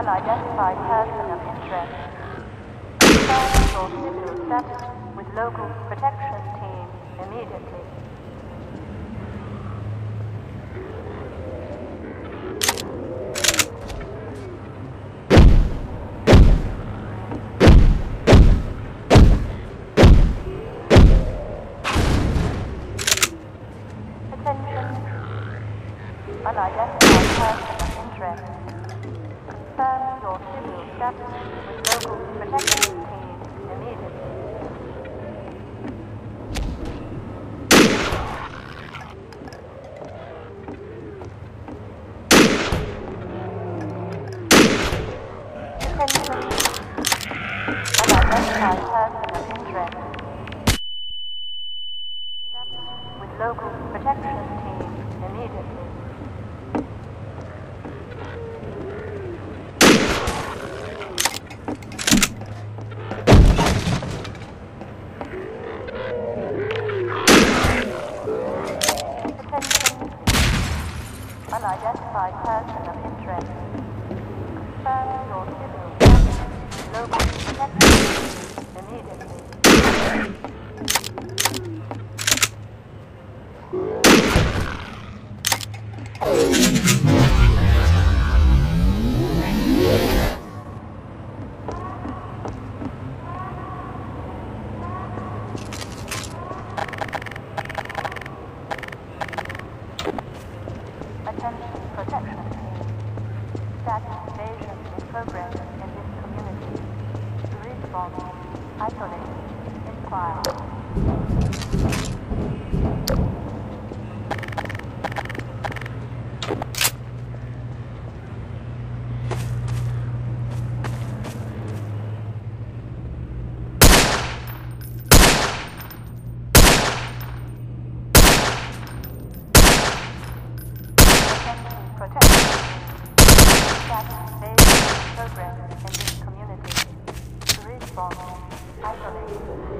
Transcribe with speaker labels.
Speaker 1: unidentified person of interest. Confirm your civil status with local protection team immediately. Attention. Unidentified local protection team immediately. Attention. Unidentified person of interest. Status with local protection team immediately. Attention. Unidentified person of interest. Confirm your civil local protection immediately. Attention Status invasion in this community. Response. Isolate. Inquire. Attention protection team. Status invasion in this community. Response. Isolate.